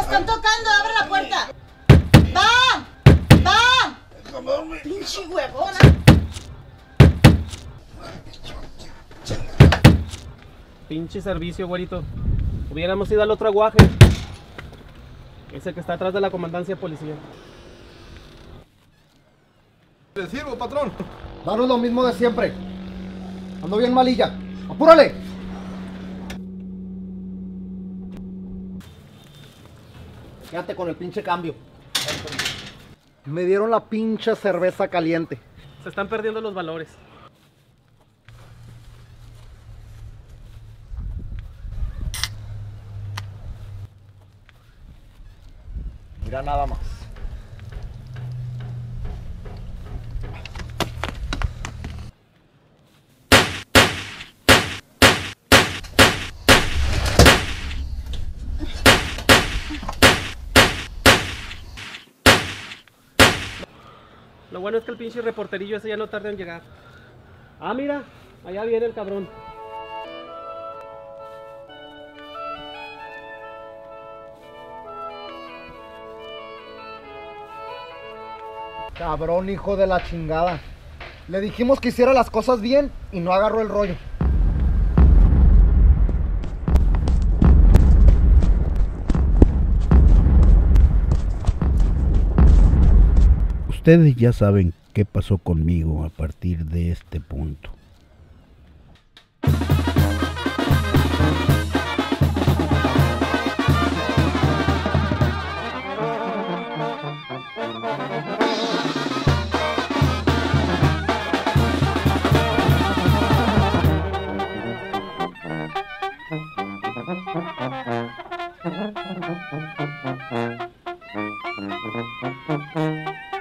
¡Están tocando! ¡Abre la puerta! ¡Va! ¡Va! ¡Pinche huevona! Pinche servicio, güerito. Hubiéramos ido al otro aguaje. Ese que está atrás de la comandancia de policía. ¿Le sirvo, patrón? Danos lo mismo de siempre. Ando bien malilla. ¡Apúrale! Quédate con el pinche cambio. Me dieron la pinche cerveza caliente. Se están perdiendo los valores. Mira nada más. Lo bueno es que el pinche reporterillo ese ya no tarda en llegar. Ah, mira, allá viene el cabrón. Cabrón, hijo de la chingada. Le dijimos que hiciera las cosas bien y no agarró el rollo. Ustedes ya saben qué pasó conmigo a partir de este punto.